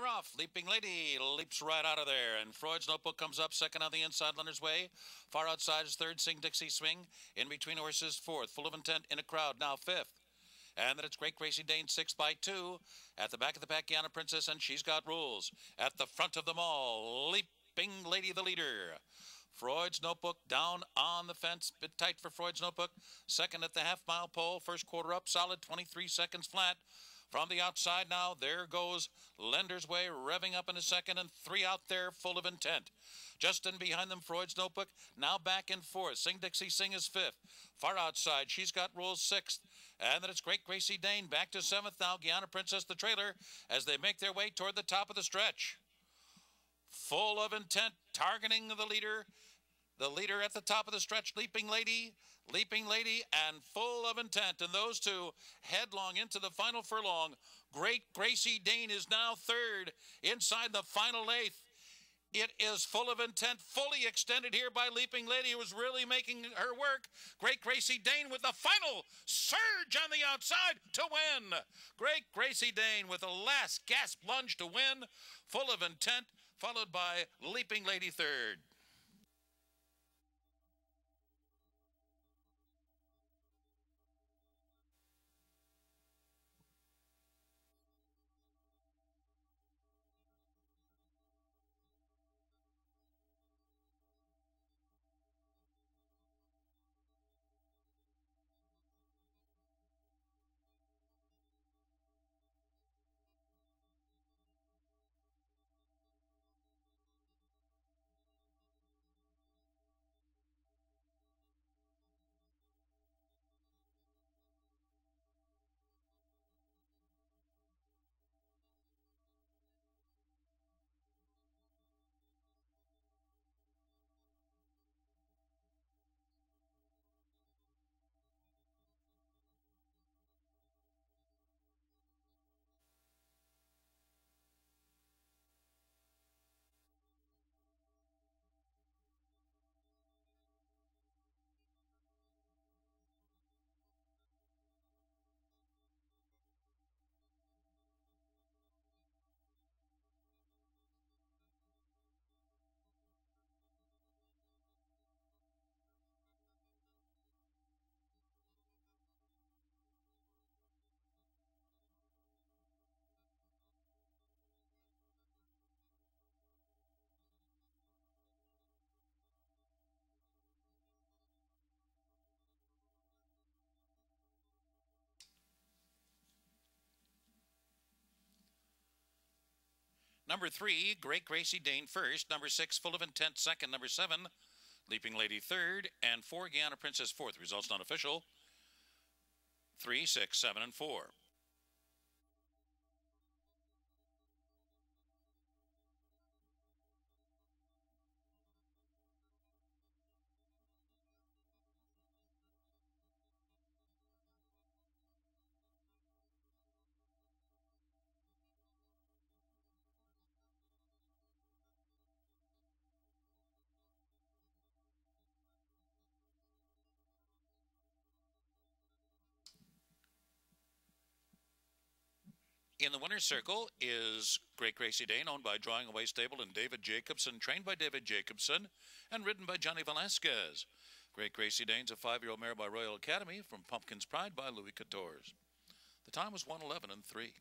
they're off. Leaping Lady leaps right out of there. And Freud's Notebook comes up second on the inside, Leonard's Way. Far outside is third, Sing Dixie Swing. In between horses, fourth. Full of Intent in a crowd, now fifth. And then it's Great Gracie Dane, six by two. At the back of the pack, Guyana Princess, and she's got rules. At the front of them all, Leaping Lady the leader. Freud's Notebook down on the fence, bit tight for Freud's Notebook. Second at the half mile pole, first quarter up, solid 23 seconds flat. From the outside now, there goes Lender's Way, revving up in a second, and three out there full of intent. Just in behind them, Freud's Notebook, now back and forth. Sing Dixie Sing is fifth. Far outside, she's got rules sixth. And then it's Great Gracie Dane back to seventh now. Guyana Princess, the trailer, as they make their way toward the top of the stretch. Full of intent, targeting the leader. The leader at the top of the stretch, Leaping Lady, Leaping Lady, and full of intent. And those two headlong into the final furlong. Great Gracie Dane is now third inside the final eighth. It is full of intent, fully extended here by Leaping Lady, who was really making her work. Great Gracie Dane with the final surge on the outside to win. Great Gracie Dane with the last gasp lunge to win, full of intent, followed by Leaping Lady third. Number three, Great Gracie Dane first. Number six, Full of Intent second. Number seven, Leaping Lady third. And four, Guyana Princess fourth. Results not official. Three, six, seven, and four. In the winner's circle is Great Gracie Dane, owned by Drawing Away Stable and David Jacobson, trained by David Jacobson, and ridden by Johnny Velazquez. Great Gracie Dane's a five-year-old mare by Royal Academy from Pumpkin's Pride by Louis Quatorze. The time was 111 and 3.